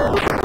Oh.